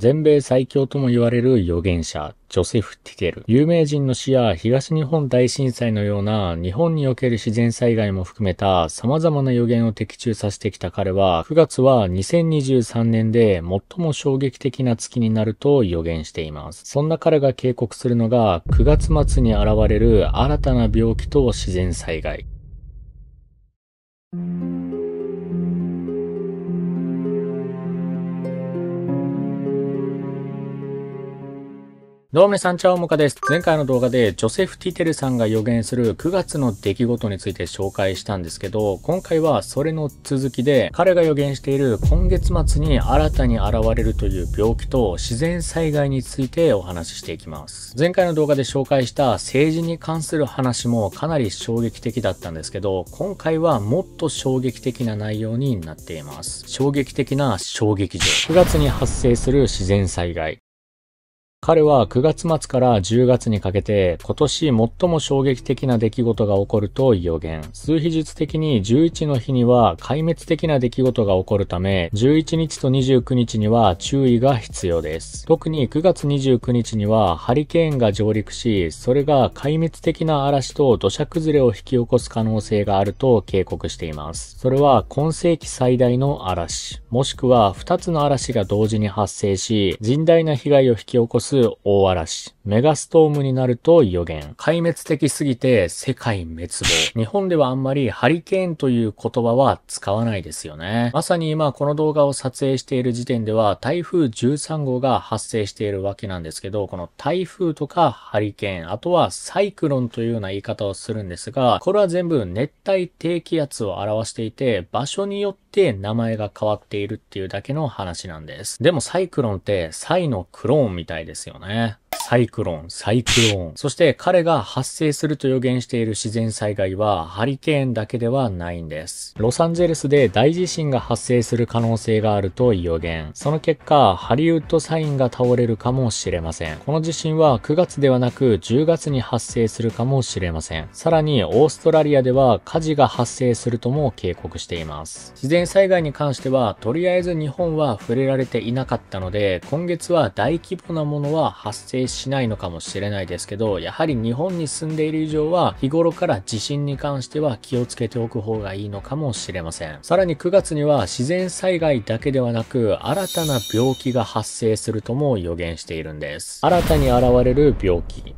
全米最強とも言われる預言者、ジョセフ・ティテル。有名人の死や東日本大震災のような日本における自然災害も含めた様々な予言を的中させてきた彼は、9月は2023年で最も衝撃的な月になると予言しています。そんな彼が警告するのが、9月末に現れる新たな病気と自然災害。どうも皆さん、チャオモカです。前回の動画でジョセフ・ティテルさんが予言する9月の出来事について紹介したんですけど、今回はそれの続きで、彼が予言している今月末に新たに現れるという病気と自然災害についてお話ししていきます。前回の動画で紹介した政治に関する話もかなり衝撃的だったんですけど、今回はもっと衝撃的な内容になっています。衝撃的な衝撃場。9月に発生する自然災害。彼は9月末から10月にかけて今年最も衝撃的な出来事が起こると予言。数比術的に11の日には壊滅的な出来事が起こるため、11日と29日には注意が必要です。特に9月29日にはハリケーンが上陸し、それが壊滅的な嵐と土砂崩れを引き起こす可能性があると警告しています。それは今世紀最大の嵐、もしくは2つの嵐が同時に発生し、甚大な被害を引き起こすす大嵐、メガストームになると予言。壊滅的すぎて世界滅亡。日本ではあんまりハリケーンという言葉は使わないですよね。まさに今この動画を撮影している時点では台風13号が発生しているわけなんですけど、この台風とかハリケーン、あとはサイクロンというような言い方をするんですが、これは全部熱帯低気圧を表していて、場所によって名前が変わっているっていうだけの話なんです。でもサイクロンってサイのクローンみたいですよね。サイクロン、サイクローン。そして彼が発生すると予言している自然災害はハリケーンだけではないんです。ロサンゼルスで大地震が発生する可能性があると予言。その結果、ハリウッドサインが倒れるかもしれません。この地震は9月ではなく10月に発生するかもしれません。さらにオーストラリアでは火事が発生するとも警告しています。自然災害に関しては、とりあえず日本は触れられていなかったので、今月は大規模なものは発生ししないのかもしれないですけど、やはり日本に住んでいる以上は、日頃から地震に関しては気をつけておく方がいいのかもしれません。さらに9月には自然災害だけではなく、新たな病気が発生するとも予言しているんです。新たに現れる病気。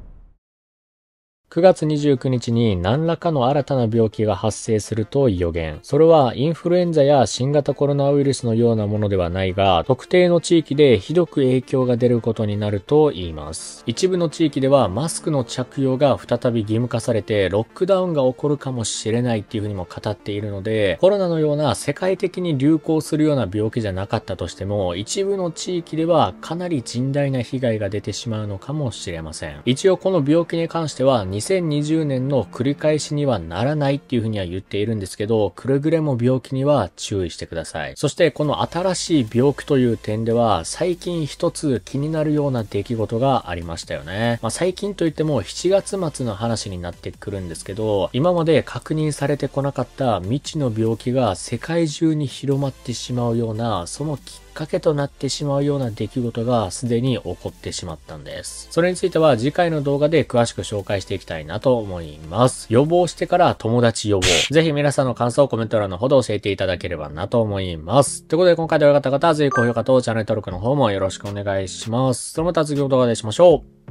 9月29日に何らかの新たな病気が発生すると予言。それはインフルエンザや新型コロナウイルスのようなものではないが、特定の地域でひどく影響が出ることになると言います。一部の地域ではマスクの着用が再び義務化されて、ロックダウンが起こるかもしれないっていうふうにも語っているので、コロナのような世界的に流行するような病気じゃなかったとしても、一部の地域ではかなり甚大な被害が出てしまうのかもしれません。一応この病気に関しては、2020年の繰り返しにはならないっていうふうには言っているんですけど、くれぐれも病気には注意してください。そしてこの新しい病気という点では、最近一つ気になるような出来事がありましたよね。まあ、最近といっても7月末の話になってくるんですけど、今まで確認されてこなかった未知の病気が世界中に広まってしまうような、そのきっかけとなってしまうような出来事がすでに起こってしまったんです。それについては次回の動画で詳しく紹介していきたいなと思います。予防してから友達予防。ぜひ皆さんの感想をコメント欄のほど教えていただければなと思います。ということで今回で良かった方はぜひ高評価とチャンネル登録の方もよろしくお願いします。それまた次の動画でしましょう。